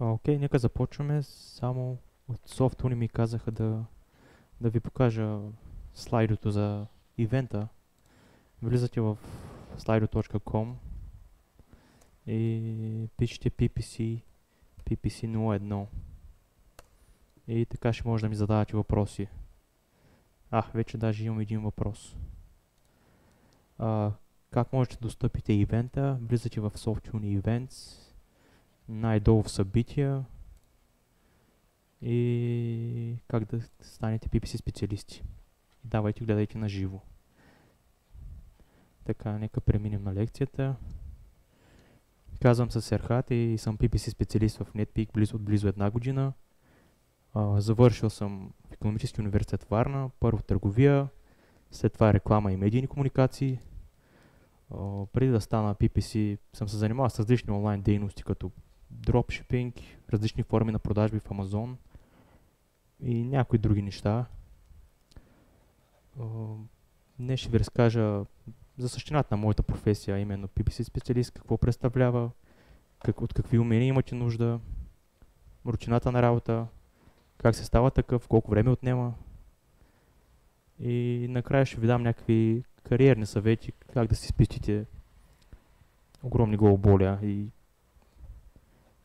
Окей, нека започваме. Само от софтуни ми казаха да, да ви покажа слайдото за ивента. Влизате в slido.com и пишете PPC, PPC 01. И така ще може да ми задавате въпроси. А, вече даже имам един въпрос. А, как можете да достъпите ивента? Влизате в Softune Events, най-долу в събития и как да станете PPC специалисти. Давайте, гледайте на живо. Така, нека преминем на лекцията. Казвам се Серхат и съм PPC специалист в NetPeak близо от близо една година. А, завършил съм в економически университет Варна, първо търговия, след това реклама и медийни комуникации. А, преди да стана PPC съм се занимавал с различни онлайн дейности, като дропшипинг, различни форми на продажби в Amazon и някои други неща. Днес ще ви разкажа за същината на моята професия, именно PPC специалист, какво представлява, как, от какви умения имате нужда, рутината на работа, как се става такъв, колко време отнема. И накрая ще ви дам някакви кариерни съвети, как да си спестите огромни главоболия и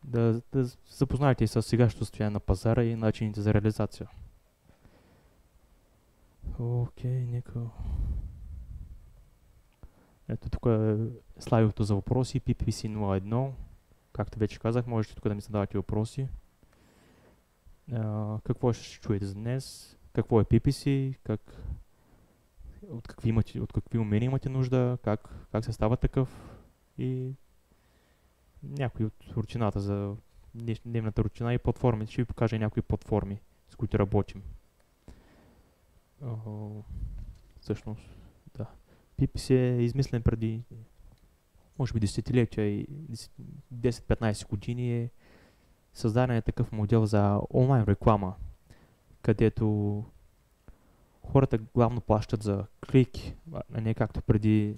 да, да запознаете с сегашното състояние на пазара и начините за реализация. Окей, нека... Ето тук е слайдото за въпроси, PPC 01. Както вече казах, можете тук да ми задавате въпроси. А, какво ще чуете за днес? Какво е PPC? Как, от, какви имате, от какви умения имате нужда? Как, как се става такъв? И някои от рутината за дневната рутина и платформи. Ще ви покажа някои платформи, с които работим. О, всъщност, да. PPC е измислен преди, може би, десетилетия и 10-15 години е създаден е такъв модел за онлайн реклама, където хората главно плащат за клик, а не както преди,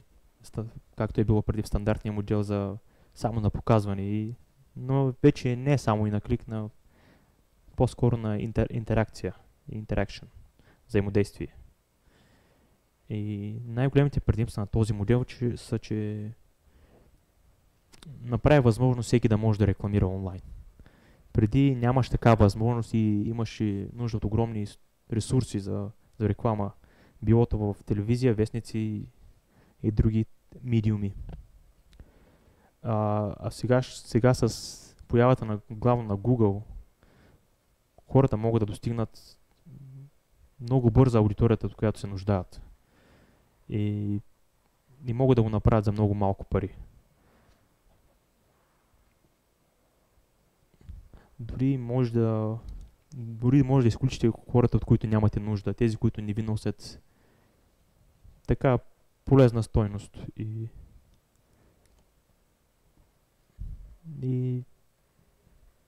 както е било преди в стандартния модел за само на показване. И, но вече не само и на клик, на по-скоро на интер, интеракция, интеракшн, взаимодействие. И най-големите предимства на този модел че, са, че направи възможност всеки да може да рекламира онлайн. Преди нямаш такава възможност и имаш нужда от огромни ресурси за, за реклама, билото в телевизия, вестници и други медиуми. А, а сега, сега с появата на главно на Google, хората могат да достигнат много бързо аудиторията, от която се нуждаят. И, и могат да го направят за много малко пари. Дори може да дори може да изключите хората, от които нямате нужда, тези, които не ви носят така полезна стойност. И И,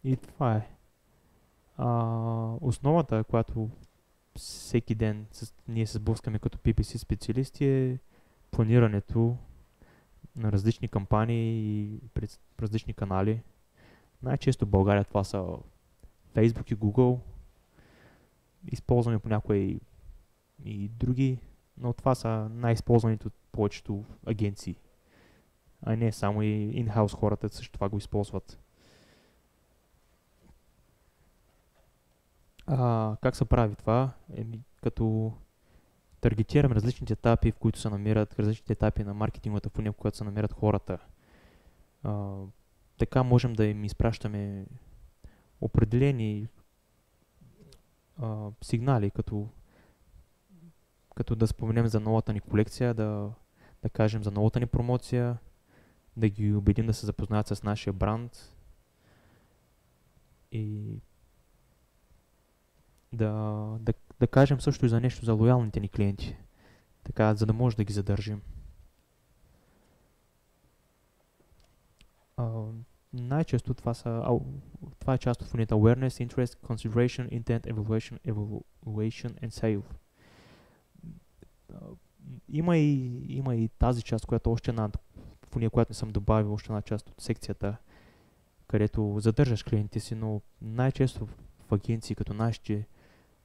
и това е. А, основата, която всеки ден с, ние се сблъскаме като PPC специалисти е планирането на различни кампании и пред различни канали. Най-често в България това са Facebook и Google. Използваме понякога и, и други, но това са най-използваните от повечето агенции а не само и in-house хората също това го използват. А, как се прави това? Еми, като таргетираме различните етапи, в които се намират, различните етапи на маркетинговата фуния, в която се намират хората. А, така можем да им изпращаме определени а, сигнали, като, като да споменем за новата ни колекция, да, да кажем за новата ни промоция, да ги убедим да се запознаят с нашия бранд и да, да, да кажем също и за нещо за лоялните ни клиенти, така, за да може да ги задържим. Uh, най-често това, са, това е част от фунията Awareness, Interest, Consideration, Intent, Evaluation, Evaluation and Sale. Uh, има, и, има и тази част, която още над фуния, която не съм добавил още една част от секцията, където задържаш клиентите си, но най-често в агенции като нашите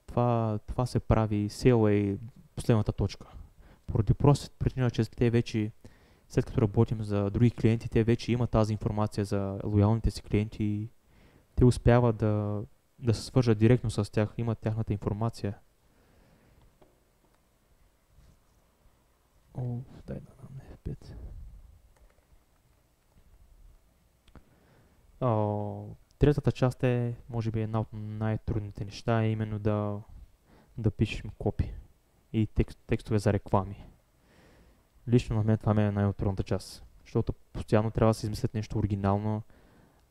това, това се прави, сел е последната точка. Поради простата причина, че те вече, след като работим за други клиенти, те вече имат тази информация за лоялните си клиенти и те успяват да, да се свържат директно с тях, имат тяхната информация. О, дай да нам F5. Третата част е, може би, една от най-трудните неща, е именно да, да пишем копи и текст, текстове за реклами. Лично на мен това ми е най-трудната част, защото постоянно трябва да се измислят нещо оригинално,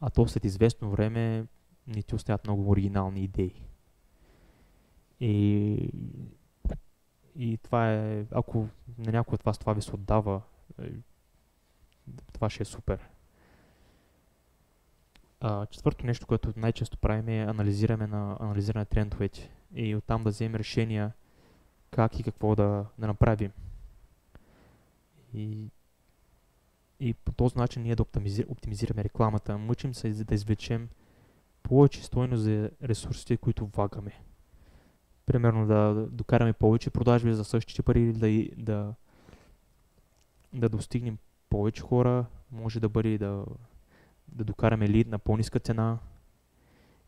а то след известно време не ти оставят много оригинални идеи. И, и това е, ако на някой от вас това ви се отдава, е, това ще е супер. А, четвърто нещо, което най-често правим е анализираме на анализиране на трендовете и оттам да вземем решения как и какво да, да направим. И, и по този начин ние да оптимизираме рекламата. Мъчим се да извлечем повече стойност за ресурсите, които влагаме. Примерно да докараме повече продажби за същите пари или да, да, да достигнем повече хора, може да бъде да, да докараме лид на по-ниска цена.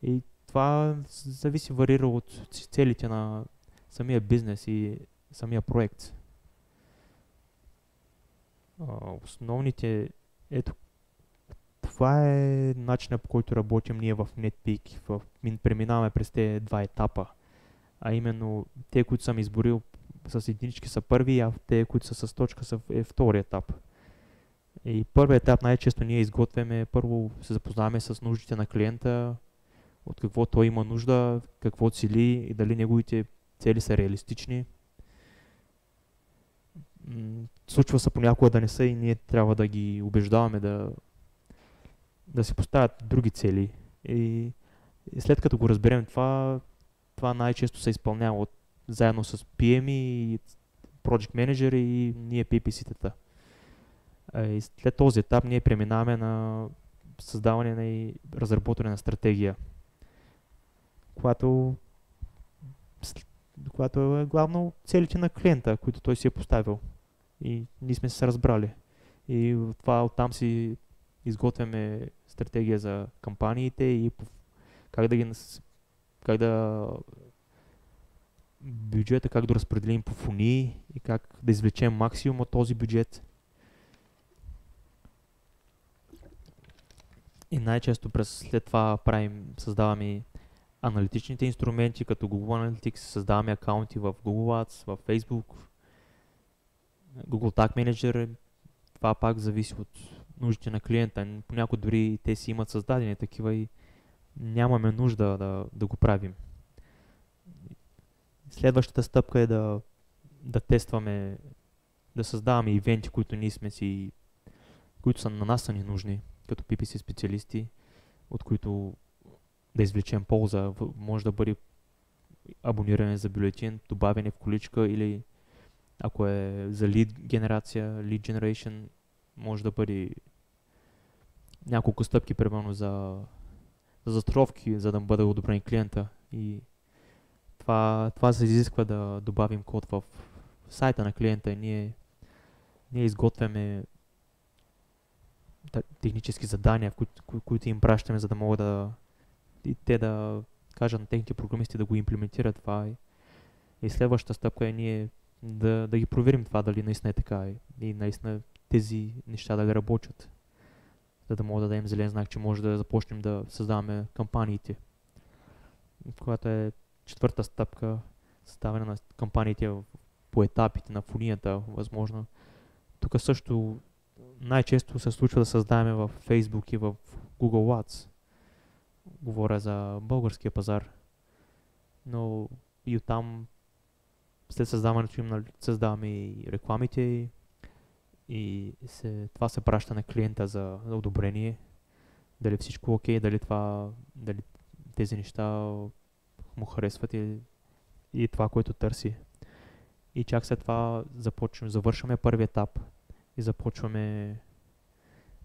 И това зависи, варира от целите на самия бизнес и самия проект. Основните, ето това е начинът по който работим ние в NetPeak. В, преминаваме през тези два етапа. А именно, те, които съм изборил с единички са първи, а те, които са с точка са е втори етап. И първият етап най-често ние изготвяме, първо се запознаваме с нуждите на клиента, от какво той има нужда, какво цели и дали неговите цели са реалистични. Случва се понякога да не са и ние трябва да ги убеждаваме да, да си поставят други цели. И, и след като го разберем това, това най-често се изпълнява от, заедно с PM и Project Manager и ние PPC-тата. И след този етап ние преминаваме на създаване на и разработване на стратегия, която, която е главно целите на клиента, които той си е поставил. И ние сме се разбрали. И това оттам си изготвяме стратегия за кампаниите и как да ги как да бюджета, как да разпределим по фони и как да извлечем максимум от този бюджет. И най-често през след това правим, създаваме аналитичните инструменти, като Google Analytics, създаваме акаунти в Google Ads, в Facebook, Google Tag Manager. Това пак зависи от нуждите на клиента. Понякога дори те си имат създадени такива и нямаме нужда да, да го правим. Следващата стъпка е да, да тестваме, да създаваме ивенти, които ние сме си, които са на нас са ни нужни като PPC специалисти, от които да извлечем полза. Може да бъде абониране за бюлетин, добавяне в количка или ако е за lead генерация, lead generation, може да бъде няколко стъпки, примерно за, за застраховки, за да бъде одобрен клиента. И това, това се изисква да добавим код в сайта на клиента и ние, ние изготвяме технически задания, които, кои, които им пращаме, за да могат да и те да кажат на техните програмисти да го имплементират това. И, и следващата стъпка е ние да, да ги проверим това дали наистина е така и, и наистина тези неща да работят. За да мога да дадем зелен знак, че може да започнем да създаваме кампаниите. Която е четвърта стъпка, създаване на кампаниите по етапите на фунията, възможно. Тук също най-често се случва да създаваме в Facebook и в Google Ads. Говоря за българския пазар. Но и оттам след създаването им нали, създаваме и рекламите и се, това се праща на клиента за, за одобрение. Дали всичко е окей, дали това, дали тези неща му харесват и, и това, което търси. И чак след това започваме, завършваме първи етап – и започваме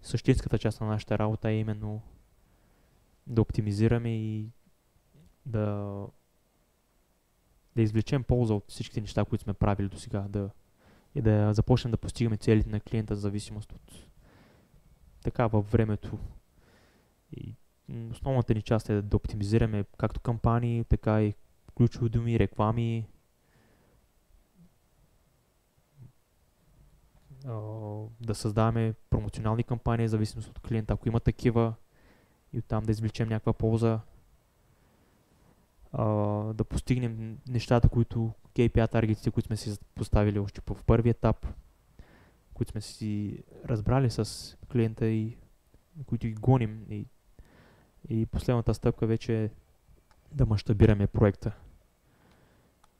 същинската част на нашата работа, е именно да оптимизираме и да, да извлечем полза от всичките неща, които сме правили до сега, да, и да започнем да постигаме целите на клиента в зависимост от така във времето. И основната ни част е да оптимизираме както кампании, така и ключови думи, реклами, да създаваме промоционални кампании, в зависимост от клиента, ако има такива, и оттам да извлечем някаква полза, да постигнем нещата, които KPI таргетите, които сме си поставили още в първи етап, които сме си разбрали с клиента и които ги гоним. И, и последната стъпка вече е да мащабираме проекта.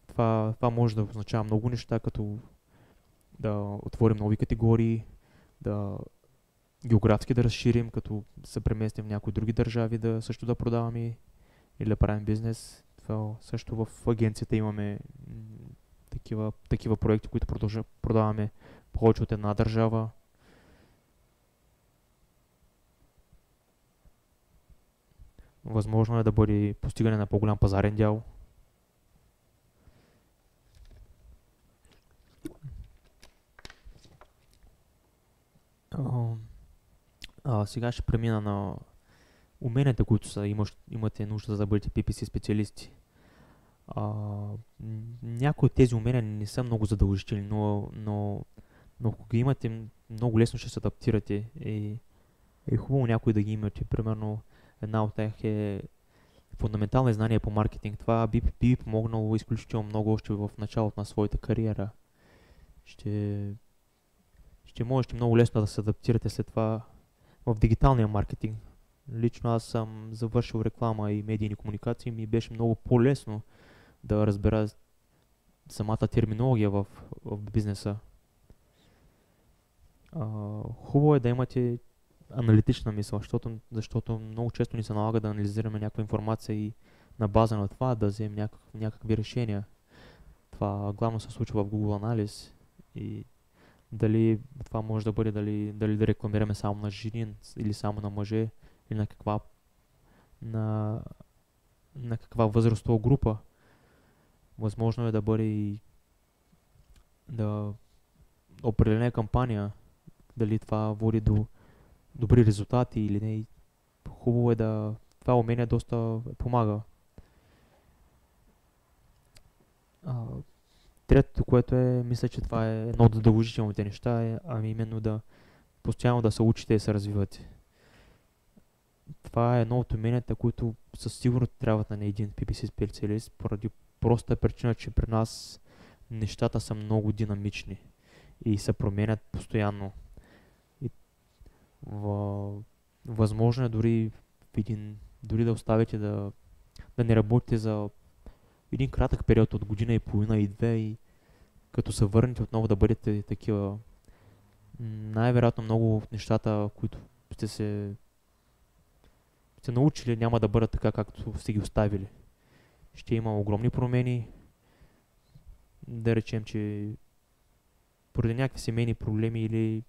Това, това може да означава много неща, като да отворим нови категории, да географски да разширим, като се преместим в някои други държави, да също да продаваме или да правим бизнес. Това също в агенцията имаме такива, такива проекти, които продължа, продаваме повече от една държава. Възможно е да бъде постигане на по-голям пазарен дял. А, сега ще премина на уменията, които са, имаш, имате нужда да бъдете PPC специалисти. А, някои от тези умения не са много задължителни, но, но, но ако ги имате, много лесно ще се адаптирате. И е хубаво някой да ги имате. Примерно една от тях е фундаментални знания по маркетинг. Това би, би помогнало изключително много още в началото на своята кариера. Ще, ще можете много лесно да се адаптирате след това в дигиталния маркетинг. Лично аз съм завършил реклама и медийни комуникации ми беше много по-лесно да разбера самата терминология в, в бизнеса. А, хубаво е да имате аналитична мисъл, защото, защото много често ни се налага да анализираме някаква информация и на база на това да вземем някак, някакви решения. Това главно се случва в Google Анализ и дали това може да бъде дали, дали да рекламираме само на жени или само на мъже или на каква на, на каква възрастова група. Възможно е да бъде и да определена кампания, дали това води до добри резултати или не. Хубаво е да това умение доста помага. А, Третото, което е, мисля, че това е едно от задължителните неща, е, ами именно да постоянно да се учите и се развивате. Това е едно от уменията, които със сигурност трябват на един PPC специалист, поради проста причина, че при нас нещата са много динамични и се променят постоянно. И в, възможно е дори един, дори да оставите да, да не работите за един кратък период от година и половина и две и като се върнете отново да бъдете такива най-вероятно много от нещата, които сте се сте научили, няма да бъдат така, както сте ги оставили. Ще има огромни промени. Да речем, че поради някакви семейни проблеми или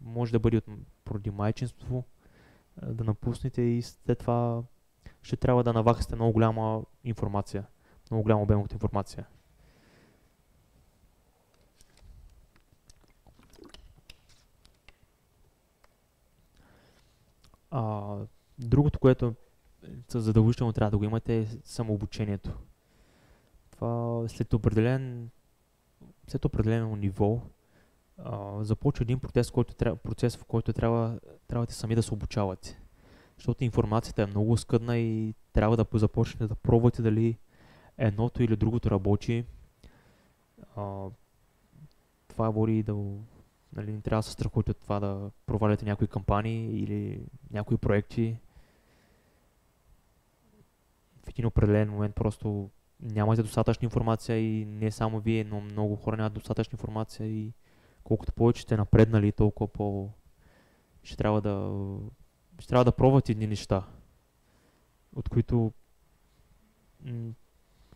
може да бъде от, поради майчинство да напуснете и след това ще трябва да навахате много голяма информация много голям обем от информация. А, другото, което задължително трябва да го имате е самообучението. Това след определен след определено ниво а, започва един процес, който, процес, в който трябва, трябва да сами да се обучавате. Защото информацията е много скъдна и трябва да започнете да пробвате дали едното или другото работи, а, това води да нали, не трябва да се страхувате от това да проваляте някои кампании или някои проекти. В един определен момент просто нямате достатъчна информация и не само вие, но много хора нямат достатъчна информация и колкото повече сте напреднали, толкова по... ще трябва да ще трябва да пробвате едни неща, от които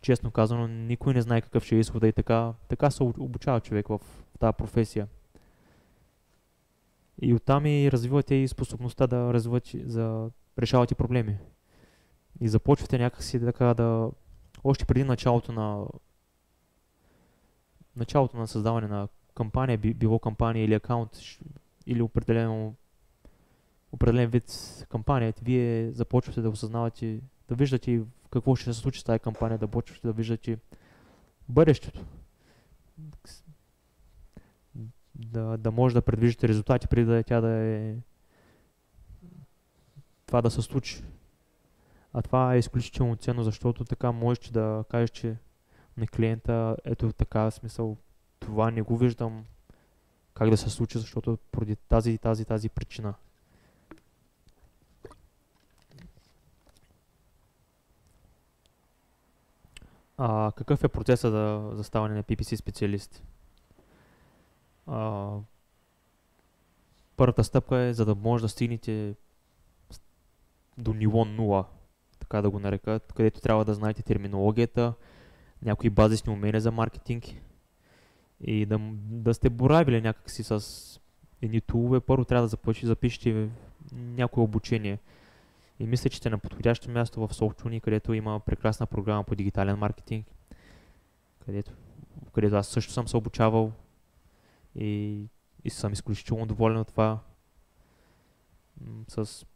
честно казано, никой не знае какъв ще е изхода и така, така се обучава човек в, в тази професия. И оттам и развивате и способността да развивате, за решавате проблеми. и започвате някакси така да... Още преди началото на... Началото на създаване на кампания, било кампания или акаунт, или определено определен вид кампания, вие започвате да осъзнавате, да виждате какво ще се случи с тази кампания, да почвате да виждате бъдещето. Да, да може да предвиждате резултати преди да тя да е това да се случи. А това е изключително ценно, защото така можеш да кажеш, че на клиента ето така смисъл това не го виждам как да се случи, защото поради тази и тази тази причина. А, какъв е процесът за, за ставане на PPC специалист? А, първата стъпка е, за да може да стигнете до ниво 0, така да го нарека, където трябва да знаете терминологията, някои базисни умения за маркетинг и да, да сте боравили някакси с едни тулове. Първо трябва да започнете, запишете някое обучение. И мисля, че сте на подходящо място в SoftUni, където има прекрасна програма по дигитален маркетинг, където, където аз също съм се обучавал и, и съм изключително доволен от това. С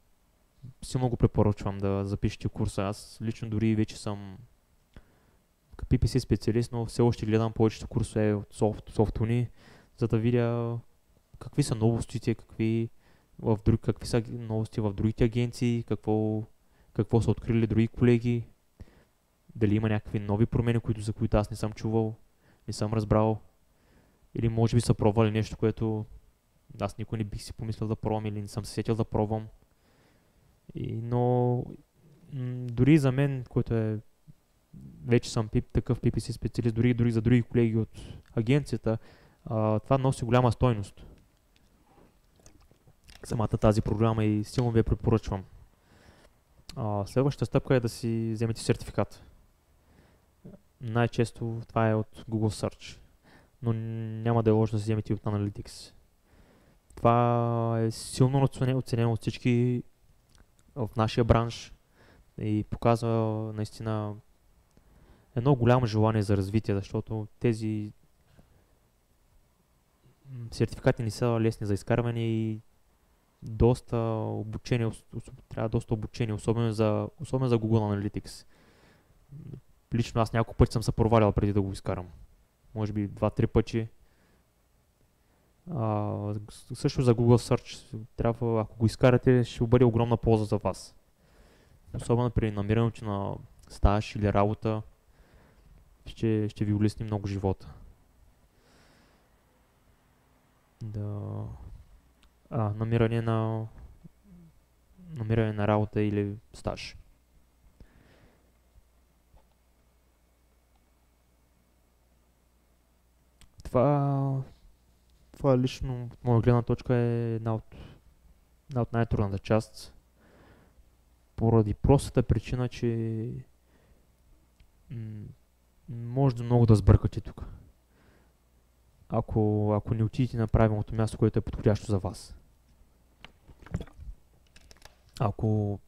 силно го препоръчвам да запишете курса. Аз лично дори вече съм PPC специалист, но все още гледам повечето курсове от софт, SoftUni, за да видя какви са новостите, какви, в друг, какви са новости в другите агенции, какво, какво са открили други колеги, дали има някакви нови промени, които, за които аз не съм чувал, не съм разбрал, или може би са пробвали нещо, което аз никой не бих си помислил да пробвам или не съм се сетил да пробвам. И, но м- дори за мен, който е вече съм пип, такъв PPC специалист, дори, дори за други колеги от агенцията, а, това носи голяма стойност. Самата тази програма и силно ви я препоръчвам. А, следващата стъпка е да си вземете сертификат. Най-често това е от Google Search, но няма да е лошо да си вземете от Analytics. Това е силно оценено от всички в нашия бранш и показва наистина едно голямо желание за развитие, защото тези сертификати не са лесни за изкарване и доста обучение, трябва доста обучение, особено за, особено за Google Analytics. Лично аз няколко пъти съм се провалял преди да го изкарам. Може би два-три пъти. А, също за Google Search трябва, ако го изкарате, ще бъде огромна полза за вас. Особено при намирането на стаж или работа, ще, ще ви улесни много живота. Да. А, намиране на намиране на работа или стаж. Това това лично от моя гледна точка е една от, една от най-трудната част. Поради простата причина, че може да много да сбъркате тук. Ако, ако не отидете на правилното място, което е подходящо за вас. Ако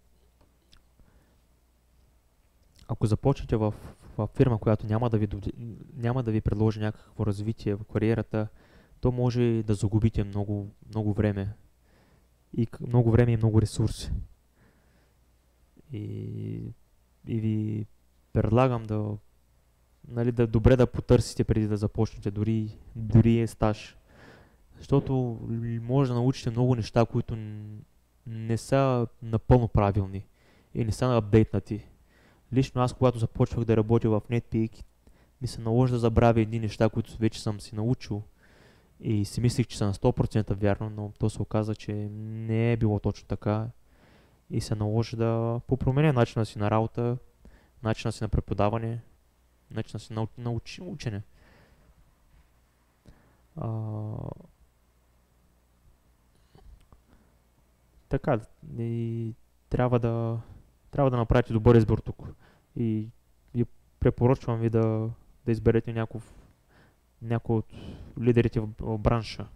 ако започнете в, в фирма, която няма да, ви, няма да ви предложи някакво развитие в кариерата, то може да загубите много, много време. И много време и много ресурси. И, и ви предлагам да, нали, да добре да потърсите преди да започнете, дори, дори е стаж. Защото може да научите много неща, които не са напълно правилни и не са апдейтнати. Лично аз, когато започвах да работя в NetPeak, ми се наложи да забравя едни неща, които вече съм си научил – и си мислих, че са на 100% вярно, но то се оказа, че не е било точно така. И се наложи да попроменя начина си на работа, начина си на преподаване, начина си на, на уч, учене. А, така, и трябва да, трябва да направите добър избор тук. И ви препоръчвам ви да, да изберете някакъв някой от лидерите в, в бранша.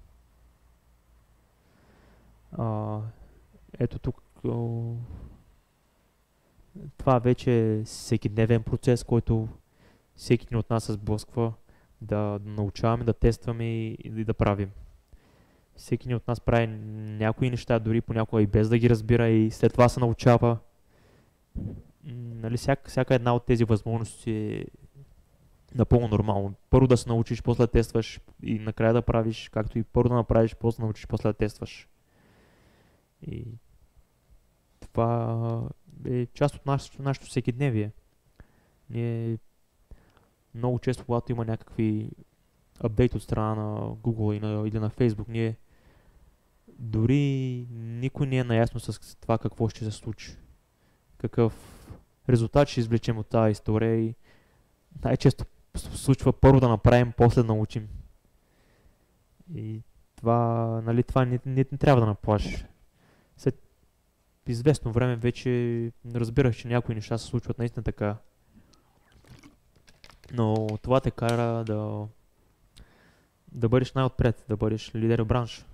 А, ето тук това вече е всеки дневен процес, който всеки ни от нас сблъсква да научаваме, да тестваме и, и да правим. Всеки ни от нас прави някои неща, дори понякога и без да ги разбира и след това се научава. Нали, всяка, всяка една от тези възможности е напълно нормално. Първо да се научиш, после да тестваш и накрая да правиш, както и първо да направиш, после да научиш, после да тестваш. И това е част от нашето, нашето всекидневие. Ние много често, когато има някакви апдейт от страна на Google и на, или на Facebook, ние дори никой не е наясно с това какво ще се случи. Какъв резултат ще извлечем от тази история и най-често случва първо да направим, после да научим. И това, нали, това не, не, не трябва да наплашиш. След известно време вече разбирах, че някои неща се случват наистина така. Но това те кара да да бъдеш най-отпред, да бъдеш лидер в бранша.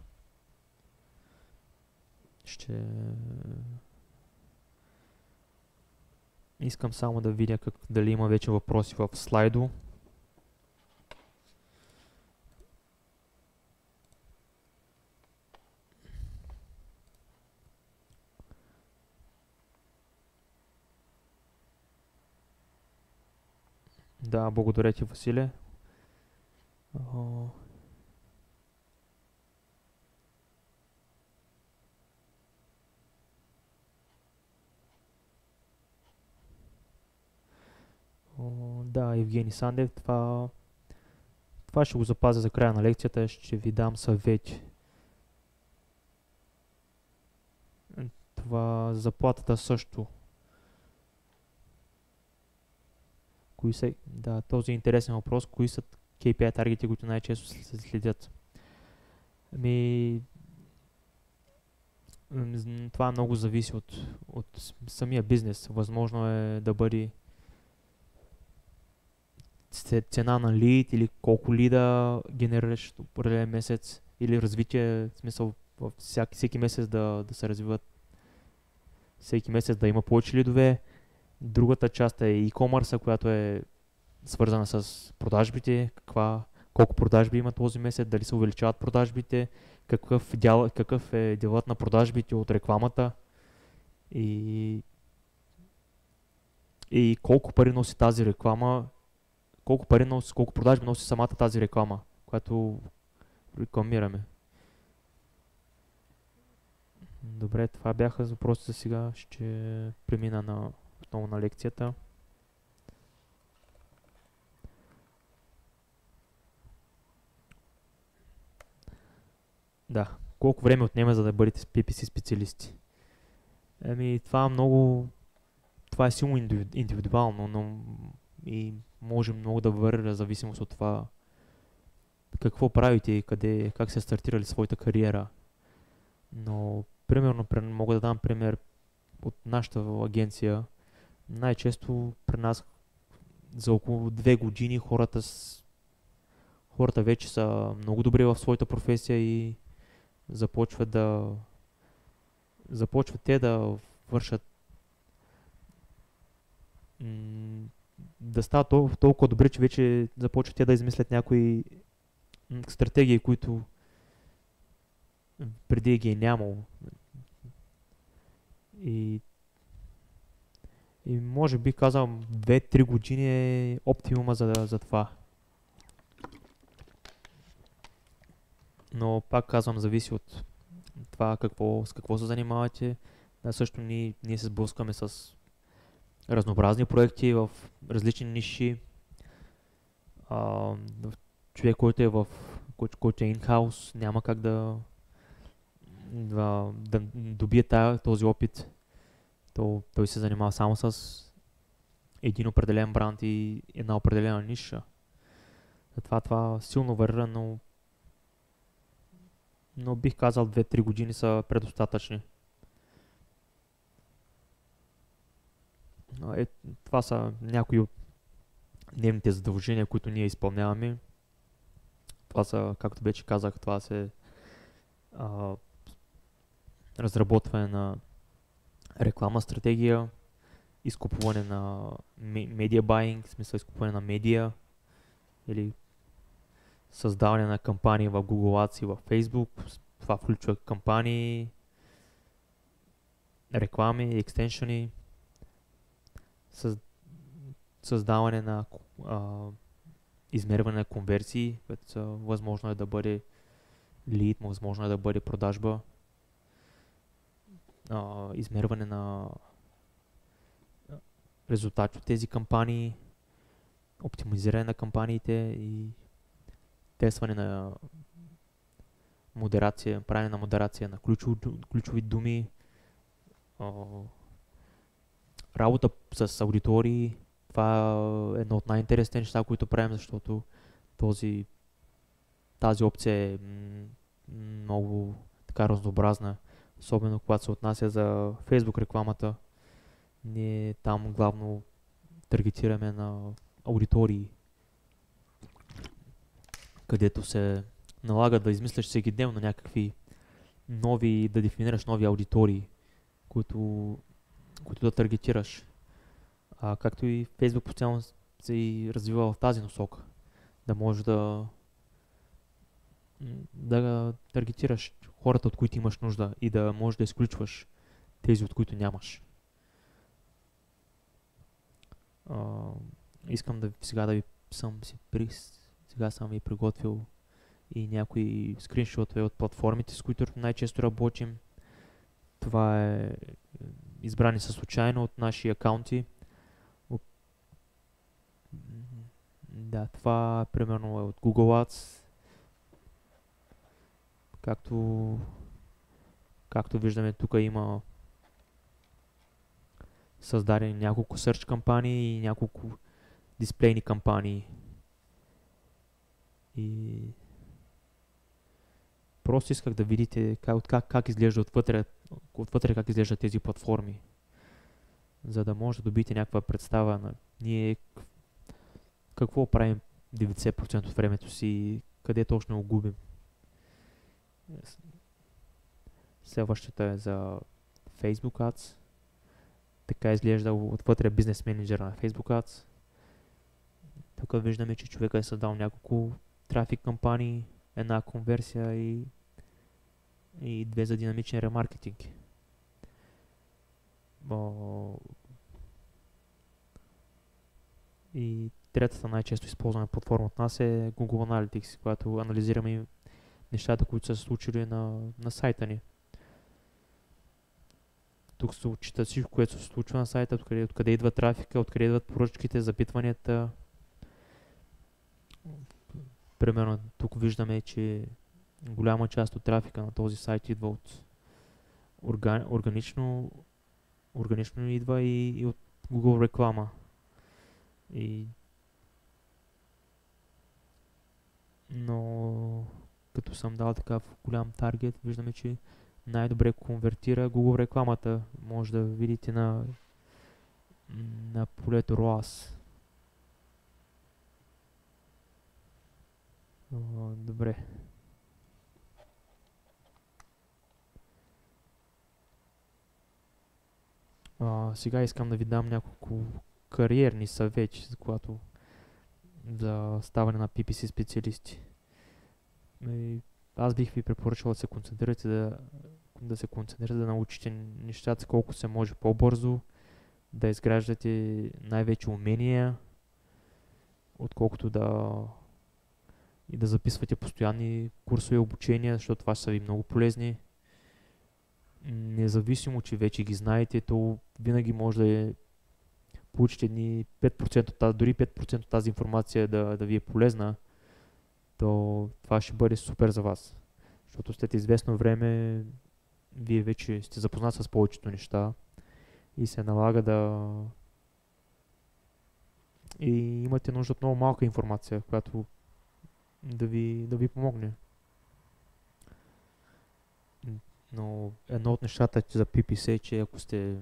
Ще... Искам само да видя как, дали има вече въпроси в слайдо. Да, благодаря ти, Василе. О... да, Евгений Сандев, това, това ще го запазя за края на лекцията, ще ви дам съвети. Това заплатата също. Кои са, да, този е интересен въпрос. Кои са KPI таргети, които най-често се следят? Ами, това много зависи от, от самия бизнес. Възможно е да бъде цена на лид или колко лида генерираш в определен месец или развитие, в смисъл всяки, всеки месец да, да се развиват всеки месец да има повече лидове. Другата част е e-commerce, която е свързана с продажбите, каква, колко продажби има този месец, дали се увеличават продажбите, какъв, дял, какъв е делът на продажбите от рекламата и, и колко пари носи тази реклама колко пари носи, колко продажби носи самата тази реклама, която рекламираме. Добре, това бяха въпросите за сега. Ще премина на, отново на лекцията. Да, колко време отнема за да бъдете PPC специалисти? Еми, това много... Това е силно индивидуално, но и може много да варира зависимост от това какво правите и къде, как сте стартирали своята кариера. Но, примерно, мога да дам пример от нашата агенция. Най-често при нас за около две години хората, с... хората вече са много добри в своята професия и започват да започват те да вършат да стават толкова, добри, че вече започват те да измислят някои стратегии, които преди ги е нямало. И, и може би казвам 2-3 години е оптимума за, за това. Но пак казвам, зависи от това какво, с какво се занимавате. Да, също ние, ние се сблъскаме с разнообразни проекти в различни ниши. А, човек, който е в който, който е инхаус, няма как да, да, да добие този опит. То, той се занимава само с един определен бранд и една определена ниша. Затова това силно варира, но, но бих казал 2-3 години са предостатъчни. Е, това са някои от дневните задължения, които ние изпълняваме. Това са, както вече казах, това се а, разработване на реклама стратегия, изкупуване на медиа байинг, в смисъл изкупуване на медиа или създаване на кампании в Google Ads и в Facebook. Това включва кампании, реклами, екстеншени, създаване на а, измерване на конверсии, което възможно е да бъде лид, възможно е да бъде продажба, а, измерване на резултати от тези кампании, оптимизиране на кампаниите и тестване на модерация, правене на модерация на ключови, ключови думи, работа с аудитории. Това е едно от най-интересните неща, които правим, защото този, тази опция е много така разнообразна, особено когато се отнася за Facebook рекламата. Ние там главно таргетираме на аудитории, където се налага да измисляш всеки ден на някакви нови, да дефинираш нови аудитории, които, които да таргетираш. А, както и Facebook постоянно се и развива в тази насока. Да можеш да да таргетираш хората, от които имаш нужда и да можеш да изключваш тези, от които нямаш. А, искам да сега да ви съм си при, сега съм ви приготвил и някои скриншотове от платформите, с които най-често работим. Това е избрани са случайно от наши акаунти. Да, това примерно е от Google Ads. Както, както виждаме, тук има създадени няколко search кампании и няколко дисплейни кампании. И просто исках да видите как, как, как изглежда отвътре, отвътре как изглеждат тези платформи. За да може да добиете някаква представа на ние какво правим 90% от времето си и къде точно го губим. Следващата е за Facebook Ads. Така изглежда отвътре бизнес менеджера на Facebook Ads. Тук виждаме, че човека е създал няколко трафик кампании, една конверсия и, и две за динамичен ремаркетинг. И третата най-често използвана платформа от нас е Google Analytics, която анализираме нещата, които са случили на, на сайта ни. Тук се отчита всичко, което се случва на сайта, откъде, откъде идва трафика, откъде идват поръчките, запитванията. Примерно тук виждаме, че голяма част от трафика на този сайт идва от орган, органично, органично идва и, и от Google реклама. И но като съм дал такъв голям таргет, виждаме, че най-добре конвертира Google рекламата. Може да видите на, на полето ROAS. О, добре. А, сега искам да ви дам няколко кариерни съвети, за когато за ставане на PPC специалисти. И аз бих ви препоръчал да се концентрирате да, да се концентрирате да научите нещата колко се може по-бързо, да изграждате най-вече умения, отколкото да и да записвате постоянни курсове обучения, защото това са ви много полезни. Независимо, че вече ги знаете, то винаги може да е получите ни 5% от тази, дори 5% от тази информация да, да ви е полезна, то това ще бъде супер за вас. Защото след известно време вие вече сте запознат с повечето неща и се налага да и имате нужда от много малка информация, която да ви, да ви помогне. Но едно от нещата за PPC е, че ако сте,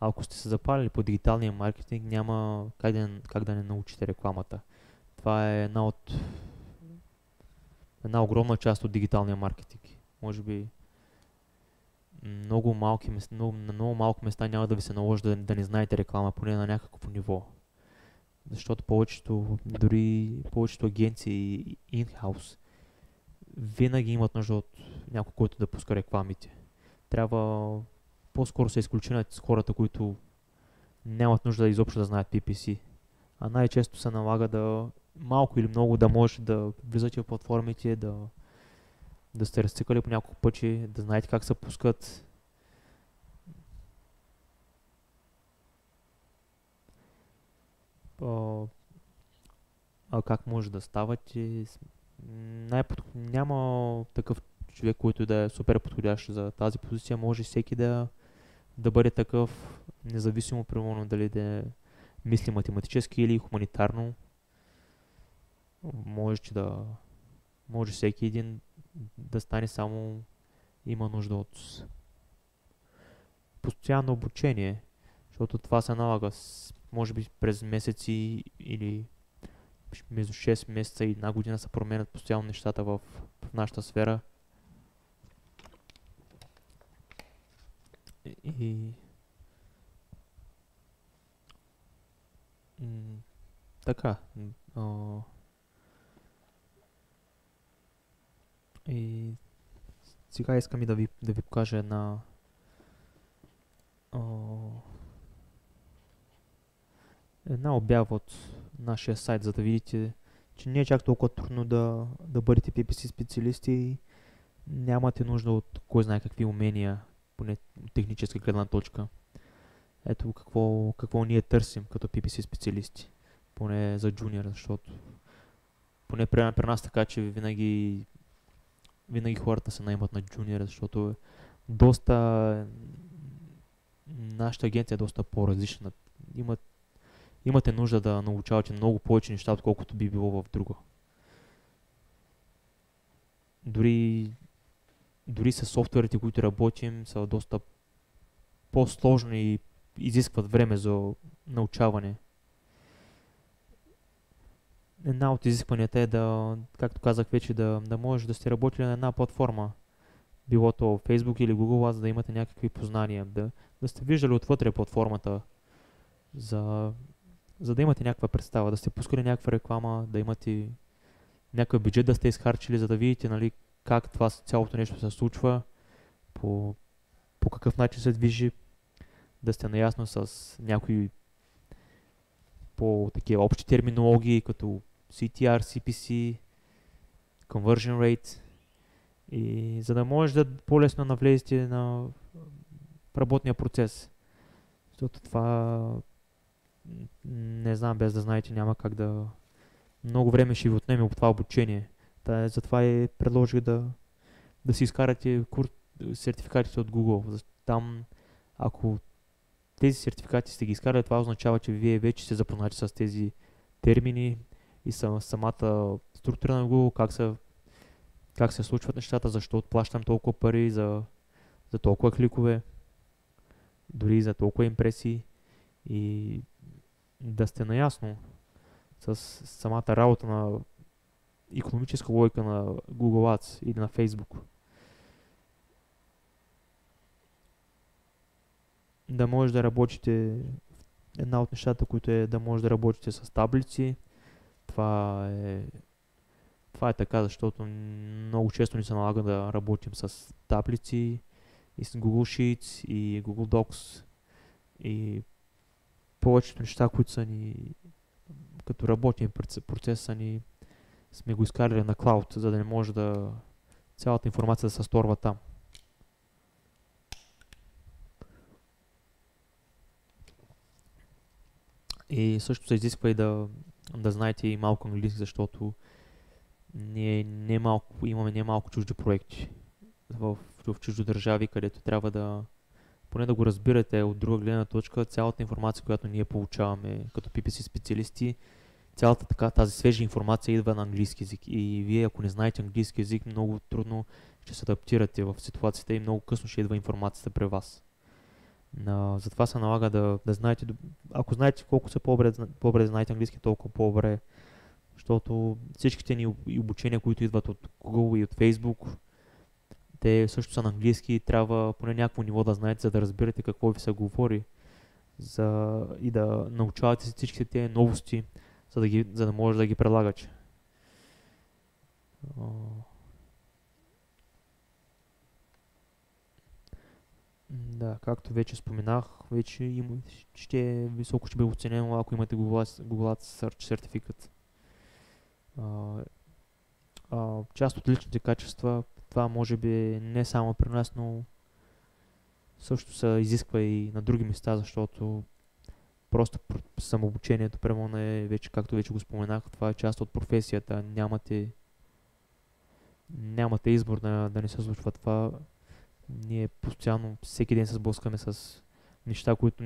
ако сте се запалили по дигиталния маркетинг, няма как да, как да не научите рекламата. Това е една от една огромна част от дигиталния маркетинг. Може би много малки много, на много малко места няма да ви се наложи да, да не знаете реклама, поне на някакво ниво. Защото повечето, дори повечето агенции in-house винаги имат нужда от някой, който да пуска рекламите. Трябва по-скоро се изключенят с хората, които нямат нужда изобщо да знаят PPC. А най-често се налага да малко или много да можете да влизате в платформите, да, да сте разцикали по няколко пъти, да знаете как се пускат. А, а как може да ставате? Най-подх... Няма такъв човек, който да е супер подходящ за тази позиция. Може всеки да, да бъде такъв, независимо примерно дали да е мисли математически или хуманитарно. Може да може всеки един да стане само има нужда от постоянно обучение, защото това се налага с, може би през месеци или между 6 месеца и една година се променят постоянно нещата в, в нашата сфера. И, и така. А, и сега искам и да ви, да ви покажа една а, една обява от нашия сайт, за да видите, че не е чак толкова трудно да, да бъдете PPC специалисти и нямате нужда от кой знае какви умения, поне техническа гледна точка. Ето какво, какво ние търсим като PPC специалисти, поне за джуниор, защото поне при, при нас така, че винаги, винаги хората се наймат на джуниор, защото доста нашата агенция е доста по-различна. Имат имате нужда да научавате много повече неща, отколкото би било в друга. Дори, дори с софтуерите, които работим, са доста по-сложни и изискват време за научаване. Една от изискванията е да, както казах вече, да, да можеш да сте работили на една платформа, било то Facebook или Google, за да имате някакви познания, да, да сте виждали отвътре платформата за за да имате някаква представа, да сте пускали някаква реклама, да имате някакъв бюджет да сте изхарчили, за да видите нали, как това цялото нещо се случва, по, по какъв начин се движи, да сте наясно с някои по такива общи терминологии, като CTR, CPC, Conversion Rate, и за да можеш да по-лесно навлезете на работния процес. Защото това не знам, без да знаете, няма как да... Много време ще ви отнеме от това обучение. Та, затова и предложих да, да си изкарате кур... сертификатите от Google. Там, ако тези сертификати сте ги изкарали, това означава, че вие вече сте запознати с тези термини и сам, самата структура на Google, как се, как се случват нещата, защо отплащам толкова пари за, за толкова кликове, дори за толкова импресии. И да сте наясно с самата работа на економическа логика на Google Ads или на Facebook. Да може да работите една от нещата, които е да може да работите с таблици. Това е това е така, защото много често ни се налага да работим с таблици и с Google Sheets и Google Docs и повечето неща, които са ни като работен процес са ни сме го изкарали на клауд, за да не може да цялата информация да се сторва там. И също се изисква и да, да знаете и малко английски, защото ние не малко, имаме не малко чужди проекти в, в чужди държави, където трябва да поне да го разбирате от друга гледна точка, цялата информация, която ние получаваме като PPC специалисти, цялата така, тази свежа информация идва на английски язик. И вие, ако не знаете английски язик, много трудно ще се адаптирате в ситуацията и много късно ще идва информацията при вас. На, затова се налага да, да знаете, ако знаете колко се по-добре, по-добре знаете английски, толкова по-добре, защото всичките ни обучения, които идват от Google и от Facebook, те също са на английски и трябва поне някакво ниво да знаете, за да разбирате какво ви се говори за, и да научавате всички тези новости, за да, ги, за да може да ги предлагате. Да, както вече споменах, вече има, ще е високо ще бъде оценено, ако имате Google, Google Search Certificate. А, а, част от личните качества, това може би не само при нас, но също се изисква и на други места, защото просто самообучението, примерно е вече, както вече го споменах, това е част от професията. Нямате, нямате избор да, да не се случва това. Ние постоянно, всеки ден се сблъскаме с неща, които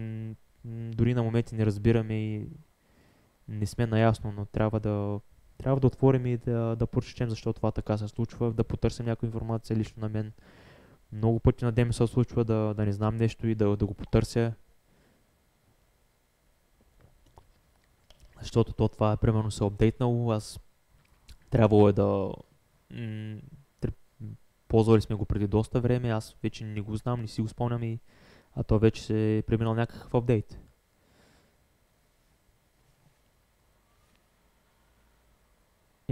дори на моменти не разбираме и не сме наясно, но трябва да, трябва да отворим и да, да прочетем защо това така се случва, да потърсим някаква информация лично на мен. Много пъти на ден се случва да, да не знам нещо и да, да го потърся. Защото то това е примерно се апдейтнало, аз трябвало е да... М- ползвали сме го преди доста време, аз вече не го знам, не си го спомням и... А то вече се е преминал някакъв апдейт.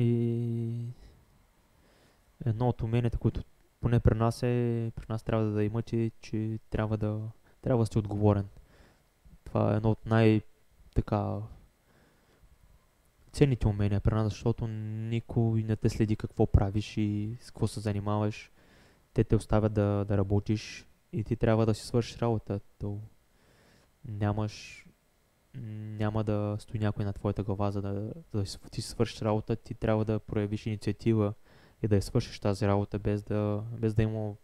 И едно от уменията, които поне при нас е, при нас трябва да имате, че трябва да, трябва да сте отговорен. Това е едно от най- така ценните умения при нас, защото никой не те следи какво правиш и с какво се занимаваш. Те те оставят да, да работиш и ти трябва да си свършиш работа. То нямаш няма да стои някой на твоята глава, за да, да ти свършиш работа, ти трябва да проявиш инициатива и да я свършиш тази работа, без да, без да има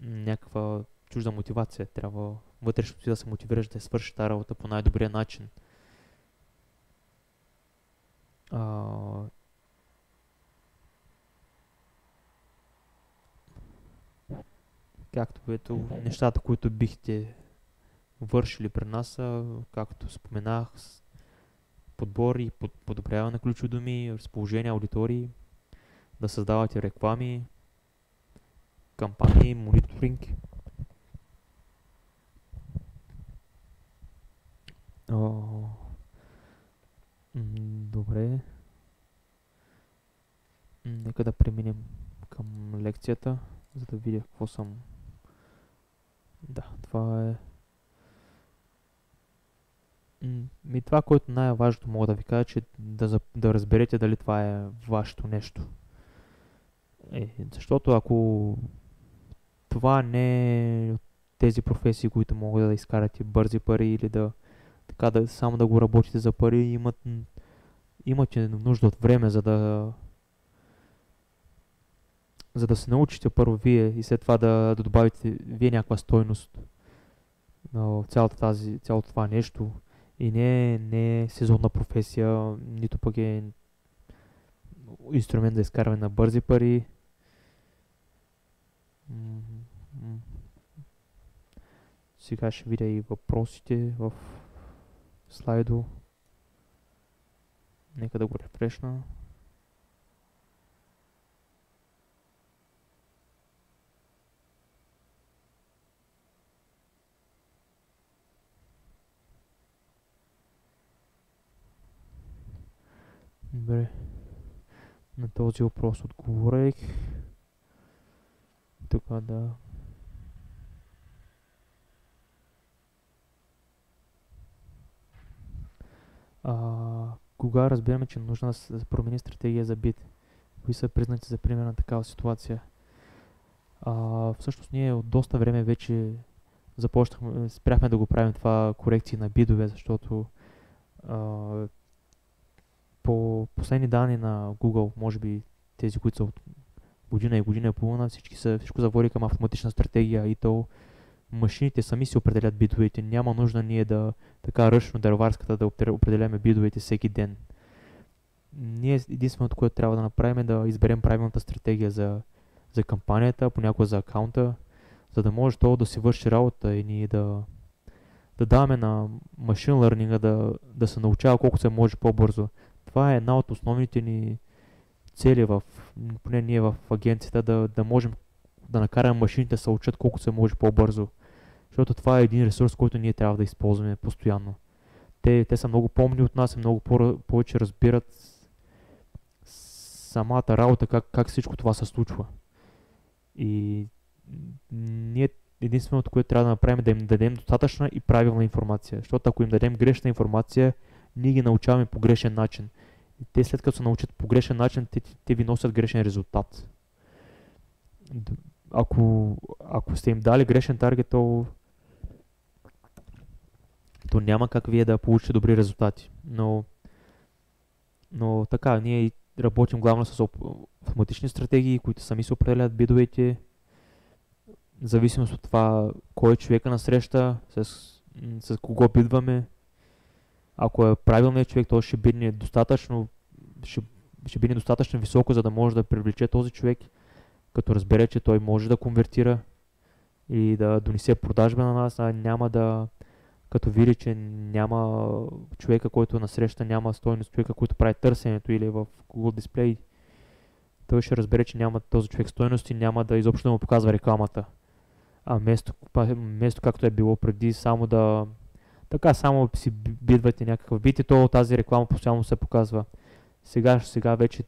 някаква чужда мотивация. Трябва вътрешно ти да се мотивираш да свършиш тази работа по най-добрия начин. А, както ето нещата, които бихте вършили при нас, както споменах, подбор и под, подобряване на ключови думи, разположение, аудитории, да създавате реклами, кампании, мониторинг. О, добре. Нека да преминем към лекцията, за да видя какво съм. Да, това е ми това, което най-важното мога да ви кажа, че да, да разберете дали това е вашето нещо. Е, защото ако това не е тези професии, които могат да изкарате бързи пари или да така да само да го работите за пари, имат, имате нужда от време, за да за да се научите първо вие и след това да, да добавите вие някаква стойност на цялата тази, цялото това нещо и не, не е сезонна професия, нито пък е инструмент за изкарване на бързи пари. Сега ще видя и въпросите в слайдо. Нека да го рефрешна. Добре. На този въпрос отговорих. Тук да... А, кога разбираме, че е нужно да се промени стратегия за бит? Кои са признаци за пример на такава ситуация? А, всъщност ние от доста време вече започнахме, спряхме да го правим това корекции на бидове, защото а, по последни данни на Google, може би тези, които са от година и година и половина, всички са, всичко заводи към автоматична стратегия и то машините сами си определят бидовете. Няма нужда ние да така ръчно дърварската да определяме бидовете всеки ден. Ние единственото, което трябва да направим е да изберем правилната стратегия за, за кампанията, понякога за акаунта, за да може то да си върши работа и ние да, да даваме на машин learning да, да се научава колко се може по-бързо това е една от основните ни цели в, поне ние в агенцията, да, да можем да накараме машините да се учат колко се може по-бързо. Защото това е един ресурс, който ние трябва да използваме постоянно. Те, те са много по-умни от нас и много по- повече разбират самата работа, как, как всичко това се случва. И ние единственото, което трябва да направим е да им дадем достатъчна и правилна информация. Защото ако им дадем грешна информация, ние ги научаваме по грешен начин. И те след като се научат по грешен начин, те, те ви носят грешен резултат. Ако, ако сте им дали грешен таргет, то, то няма как вие да получите добри резултати. Но, но така, ние работим главно с автоматични стратегии, които сами се определят бидовете, в зависимост от това кой е човека на среща, с, с кого бидваме. Ако е правилният човек, той ще бидне достатъчно, ще, ще бидне достатъчно високо, за да може да привлече този човек, като разбере, че той може да конвертира и да донесе продажба на нас, а няма да, като види, че няма човека, който е на среща, няма стойност човека, който прави търсенето или в Google Display, той ще разбере, че няма този човек стойност и няма да изобщо да му показва рекламата. А вместо, вместо както е било преди, само да така само си бидвате някакъв бит и то тази реклама постоянно се показва. Сега, сега вече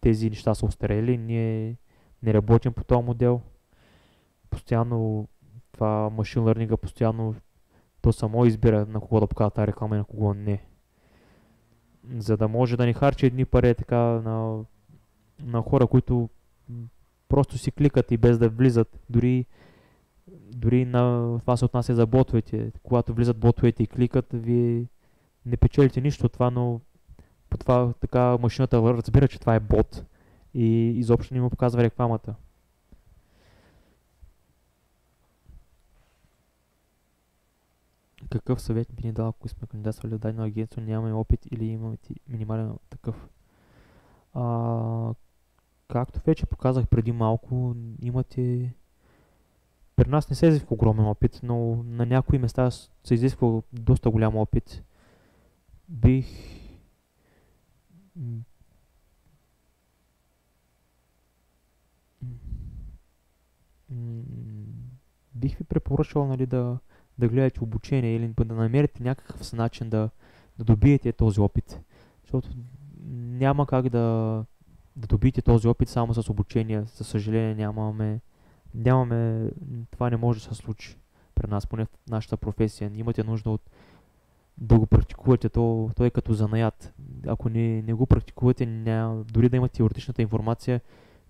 тези неща са устарели, ние не работим по този модел. Постоянно това машин learning постоянно то само избира на кого да показва тази реклама и на кого не. За да може да ни харчи едни пари така на, на хора, които просто си кликат и без да влизат. Дори, дори на това се отнася за ботовете. Когато влизат ботовете и кликат, вие не печелите нищо от това, но по това така машината разбира, че това е бот и изобщо не му показва рекламата. Какъв съвет би ни дал, ако сме кандидатствали в дадено агентство, нямаме опит или имаме минимален такъв? А, както вече показах преди малко, имате... При нас не се изисква огромен опит, но на някои места се изисква доста голям опит. Бих... Бих ви препоръчал нали, да, да гледате обучение или да намерите някакъв начин да, да добиете този опит. Защото няма как да, да добиете този опит само с обучение. За съжаление нямаме, нямаме, това не може да се случи при нас, поне в нашата професия. Имате нужда от да го практикувате, то, то е като занаят. Ако не, не го практикувате, ня, дори да имате теоретичната информация,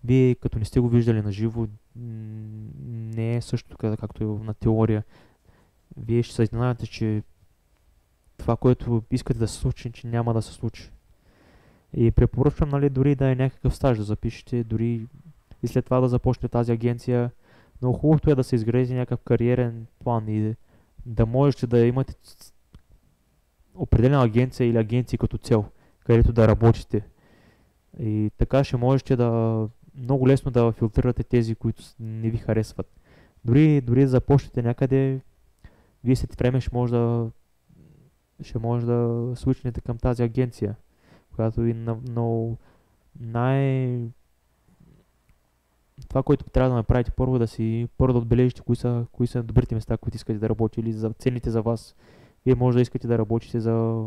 вие като не сте го виждали на живо, не е също както е на теория вие ще се изненадате, че това, което искате да се случи, че няма да се случи. И препоръчвам, нали, дори да е някакъв стаж да запишете, дори и след това да започне тази агенция. Но хубавото е да се изгради някакъв кариерен план и да можете да имате определена агенция или агенции като цел, където да работите. И така ще можете да много лесно да филтрирате тези, които не ви харесват. Дори, дори да започнете някъде, вие след време ще може да ще може да свичнете към тази агенция, която ви на, но най... Това, което трябва да направите първо, да си първо да отбележите кои са, кои са добрите места, които искате да работите или за цените за вас. Вие може да искате да работите за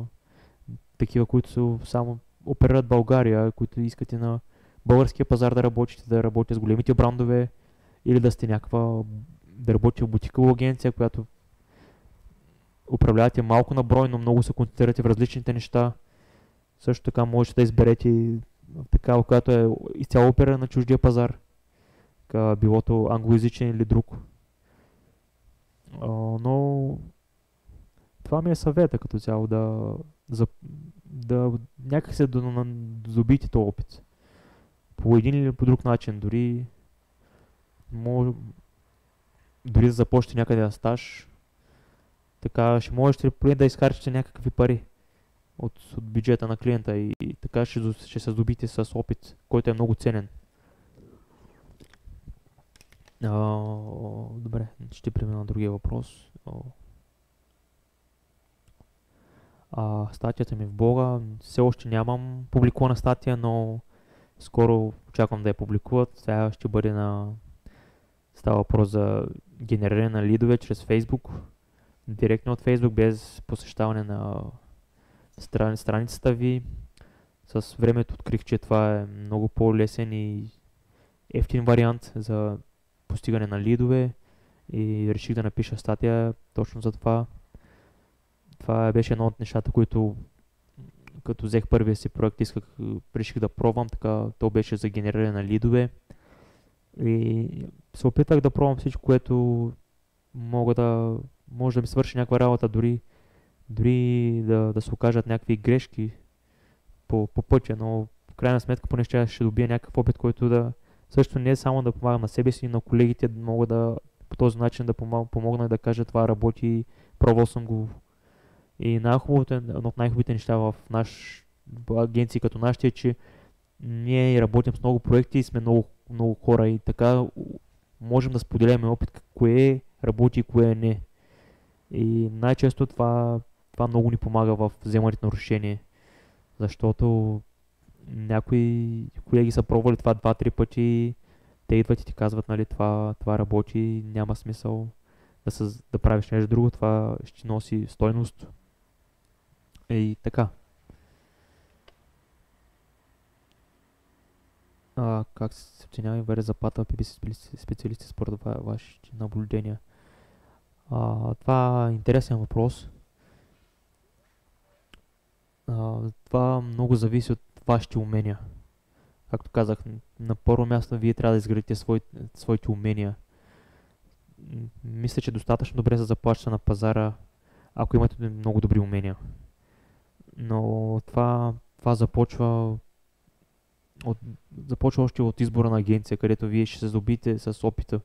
такива, които са само оперират България, които искате на българския пазар да работите, да работите с големите брандове или да сте някаква, да работите в бутикова агенция, която управлявате малко на брой, но много се концентрирате в различните неща. Също така можете да изберете такава, която е изцяло опера на чуждия пазар, било то англоязичен или друг. но това ми е съвета като цяло да, за, да някак се да, добиете този опит. По един или по друг начин, дори може, дори да започнете някъде на стаж, така ще можете поне да изхарчите някакви пари от, от бюджета на клиента и, и така ще, ще се здобите с опит, който е много ценен. А, добре, ще премина на другия въпрос. А, статията ми в блога, все още нямам публикувана статия, но скоро очаквам да я публикуват. Тя ще бъде на Става въпрос за генериране на лидове чрез Facebook, директно от Facebook, без посещаване на страни, страницата ви. С времето открих, че това е много по-лесен и ефтин вариант за постигане на лидове и реших да напиша статия точно за това. Това беше едно от нещата, които като взех първия си проект, исках, реших да пробвам, така то беше за генериране на лидове. И се опитах да пробвам всичко, което мога да, може да ми свърши някаква работа, дори, дори да, да се окажат някакви грешки по, по пътя, но в крайна сметка поне ще, ще добия някакъв опит, който да също не е само да помагам на себе си, но колегите да мога да по този начин да помогна да кажа това работи, пробвал съм го. И най-хубавото, едно от най-хубавите неща в наш агенции като нашите е, че ние работим с много проекти и сме много, много хора и така можем да споделяме опит кое работи и кое не. И най-често това, това много ни помага в вземането на решение. Защото някои колеги са пробвали това два-три пъти, те идват и ти казват, нали, това, това работи, няма смисъл да, съ, да правиш нещо друго, това ще носи стойност. И така. А, как се оценява и варе заплата PPC специалисти според вашите наблюдения? А, това е интересен въпрос. А, това много зависи от вашите умения. Както казах, на първо място вие трябва да изградите свой, своите умения. Мисля, че достатъчно добре се заплаща на пазара, ако имате много добри умения. Но това, това започва от, започва още от избора на агенция, където вие ще се здобите с опита.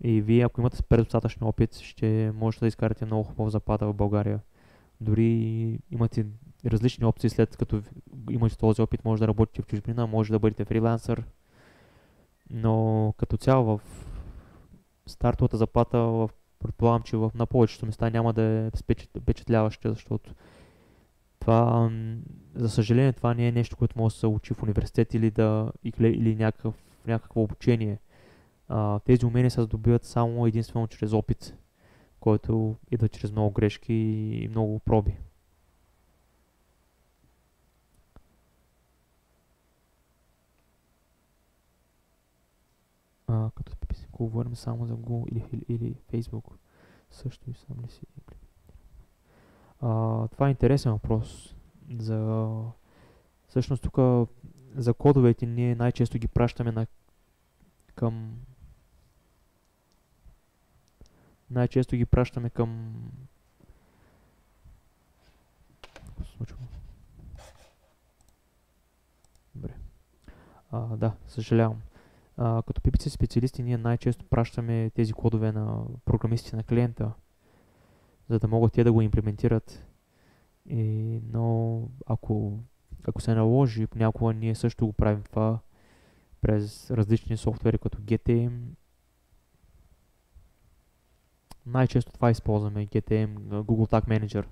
И вие, ако имате предостатъчно опит, ще можете да изкарате много хубав заплата в България. Дори имате различни опции, след като имате този опит, може да работите в чужбина, може да бъдете фрилансър. Но като цяло в стартовата заплата, в, предполагам, че в, на повечето места няма да е впечатляваща, защото това, за съжаление, това не е нещо, което може да се учи в университет или, да, или някакъв, някакво обучение. А, тези умения се здобиват само единствено чрез опит, който идва чрез много грешки и много проби. А, като си говорим само за Google или, или, или Facebook, също и сам ли си а, това е интересен въпрос. За... Всъщност тук за кодовете ние най-често ги пращаме на... към... Най-често ги пращаме към... Добре. А, да, съжалявам. А, като PPC специалисти ние най-често пращаме тези кодове на програмистите на клиента, за да могат те да го имплементират. И, но ако, ако се наложи, понякога ние също го правим това през различни софтуери, като GTM. Най-често това използваме, GTM, Google Tag Manager.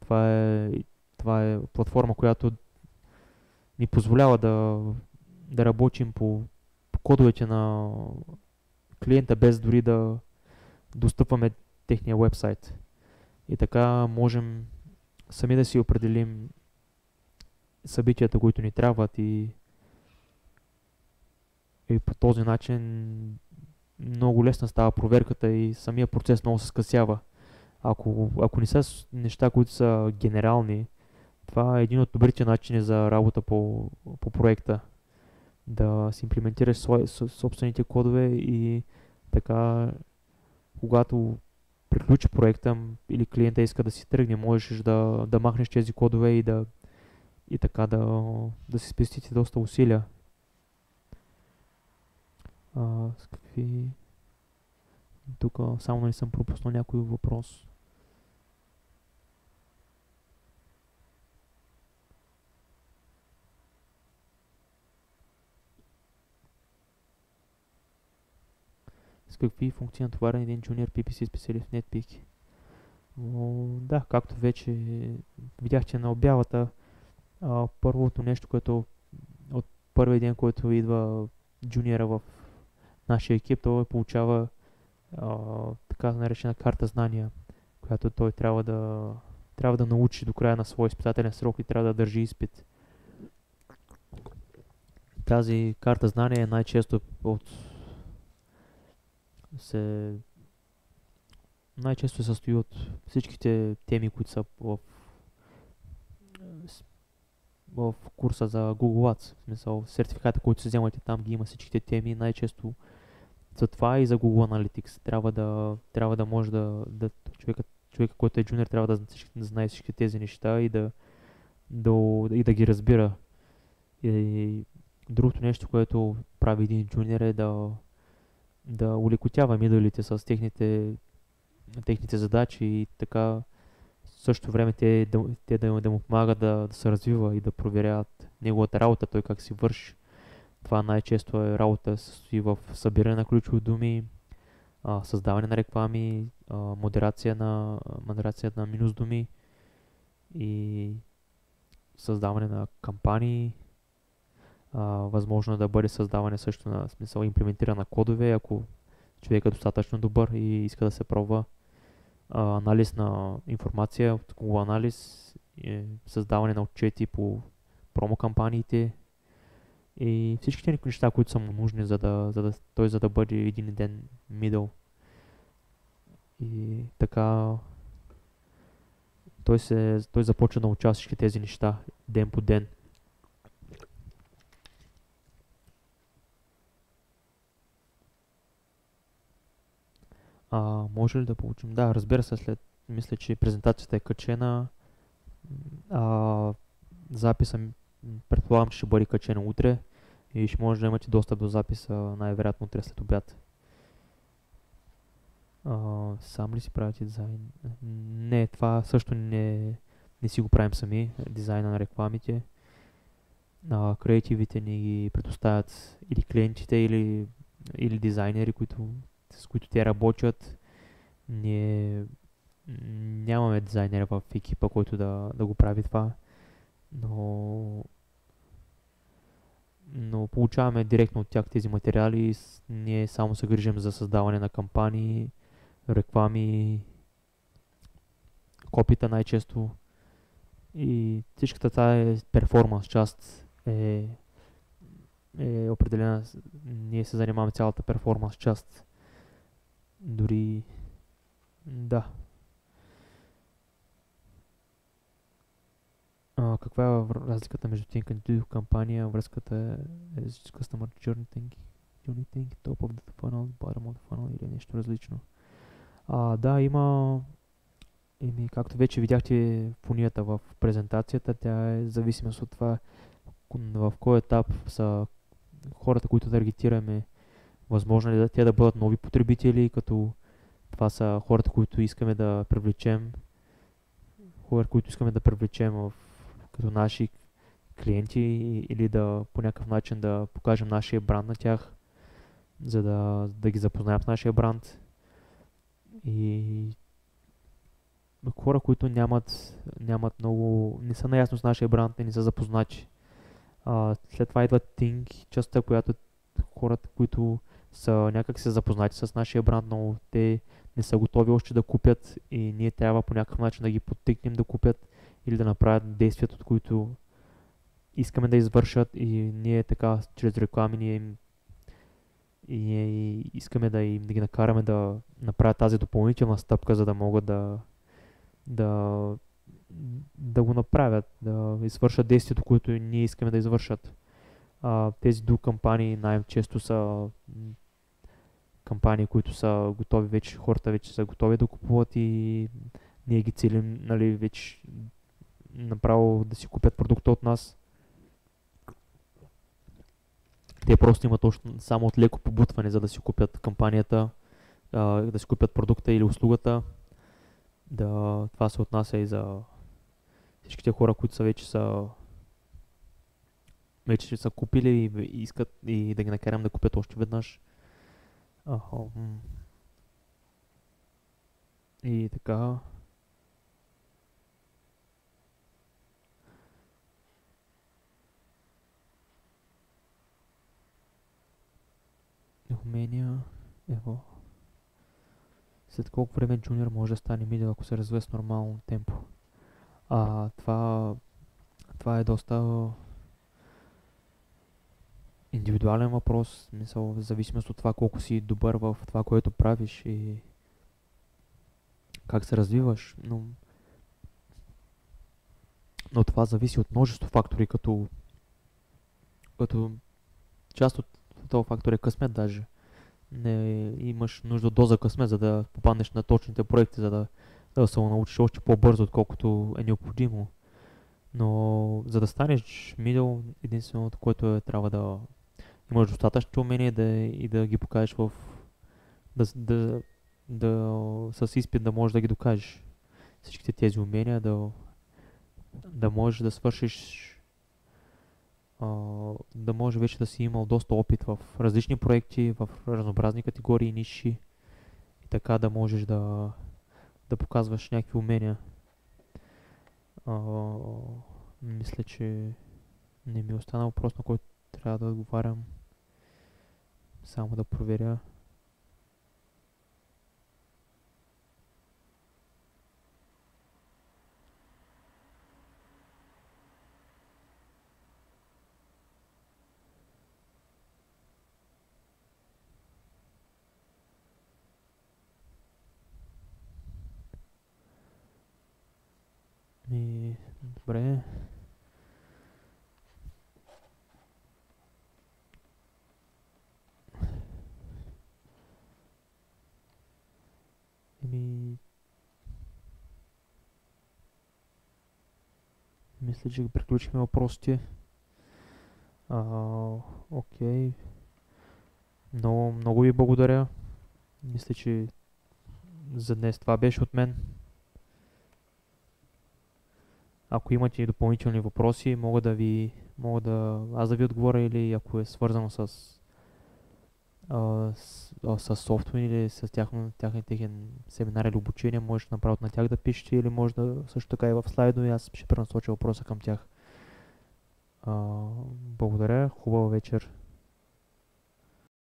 Това е, това е платформа, която ни позволява да, да работим по, по кодовете на клиента, без дори да достъпваме техния вебсайт. И така можем сами да си определим събитията, които ни трябват и, и по този начин много лесна става проверката и самия процес много се скъсява. Ако, ако не са неща, които са генерални, това е един от добрите начини за работа по, по проекта. Да си имплементираш свои, собствените кодове и така, когато приключи проекта или клиента иска да си тръгне, можеш да, да махнеш тези кодове и да и така да, да си спестите доста усилия. А, с какви... Тук само не съм пропуснал някой въпрос. с какви функции натоварен един junior PPC специалист в NetPeak. Но, да, както вече видяхте на обявата, а, първото нещо, което от първия ден, който идва джуниора в нашия екип, той получава а, така наречена карта знания, която той трябва да, трябва да научи до края на своя изпитателен срок и трябва да държи изпит. Тази карта знания е най-често от се най-често се състои от всичките теми, които са в, в курса за Google Ads. В смисъл, сертификата, който се вземате там, ги има всичките теми. Най-често за това и за Google Analytics. Трябва да, трябва да може да, да човека, човека, който е джуниор, трябва да знае всички тези неща и да, да, и да ги разбира. И другото нещо, което прави един джуниор е да, да улекотява мидълите с техните, техните задачи и така в същото време те, да, те да, да му помагат да, да се развива и да проверяват неговата работа, той как си върши. Това най-често е работа състои в събиране на ключови думи, а, създаване на реклами, а, модерация, на, модерация на минус думи и създаване на кампании, а, възможно е да бъде създаване също на смисъл имплементиране на кодове, ако човек е достатъчно добър и иска да се пробва. А, анализ на информация анализ, е, създаване на отчети по промо кампаниите и всичките неща, които са му нужни, за да, за да, той за да бъде един ден мидъл. И така той, се, той започва да научава всички тези неща ден по ден. А, може ли да получим? Да, разбира се, след, мисля, че презентацията е качена. А, записа предполагам, че ще бъде качен утре и ще може да имате достъп до записа най-вероятно утре след обяд. А, сам ли си правите дизайн? Не, това също не, не си го правим сами, дизайна на рекламите. А, креативите ни ги предоставят или клиентите, или, или дизайнери, които с които те работят. Ние нямаме дизайнер в екипа, който да, да го прави това, но, но получаваме директно от тях тези материали ние само се грижим за създаване на кампании, реклами, копита най-често и всичката тази перформанс част е, е определена. Ние се занимаваме цялата перформанс част дори да. А, каква е разликата между Think and Do кампания? Връзката е, е с Customer Journey Think, Journey Think, Top of the Funnel, Bottom of the Funnel или нещо различно. А, да, има Еми, както вече видяхте фунията в презентацията, тя е зависимост от това в кой етап са хората, които таргетираме Възможно ли да те да бъдат нови потребители, като това са хората, които искаме да привлечем, хора, които искаме да привлечем в, като наши клиенти или да по някакъв начин да покажем нашия бранд на тях, за да, да ги запознаем с нашия бранд. И хора, които нямат, нямат много, не са наясно с нашия бранд, не са запознати. А, след това идва Think, частта, която хората, които са някак се запознати с нашия бранд, но те не са готови още да купят и ние трябва по някакъв начин да ги подтикнем да купят или да направят действията, от които искаме да извършат и ние така чрез реклами ние им и ние искаме да, им, да ги накараме да направят тази допълнителна стъпка, за да могат да, да, да го направят, да извършат действието, което ние искаме да извършат. А, тези до кампании най-често са кампании, които са готови вече, хората вече са готови да купуват и ние ги целим, нали, вече направо да си купят продукта от нас. Те просто имат още само от леко побутване, за да си купят кампанията, а, да си купят продукта или услугата. Да, това се отнася и за всичките хора, които са вече са вече са купили и искат и да ги накарам да купят още веднъж. Ахо. И така. Умения. Ево. След колко време джуниор може да стане мидъл, ако се развие с нормално темпо. А, това, това е доста индивидуален въпрос, мисъл, в зависимост от това колко си добър в това, което правиш и как се развиваш, но, но това зависи от множество фактори, като, като част от този фактор е късмет даже. Не имаш нужда доза късмет, за да попаднеш на точните проекти, за да, да се научиш още по-бързо, отколкото е необходимо. Но за да станеш мидъл, единственото, което е, трябва да имаш достатъчно умение да, и да ги покажеш в... Да, да, да, с изпит да можеш да ги докажеш. Всичките тези умения да, да можеш да свършиш да може вече да си имал доста опит в различни проекти, в разнообразни категории, ниши и така да можеш да, да показваш някакви умения. А, мисля, че не ми остана въпрос, на който трябва да отговарям. Само да проверя. Ми, добре. Еми... Мисля, че приключихме въпросите. А, окей. Много, много ви благодаря. Мисля, че за днес това беше от мен. Ако имате допълнителни въпроси, мога да ви, мога да, аз да ви отговоря или ако е свързано с, а, с, а, с софтуер или с тяхно, тяхен техен семинар или обучение, може направо на тях да пишете или може да също така и в слайдо и аз ще пренасоча въпроса към тях. А, благодаря, хубава вечер.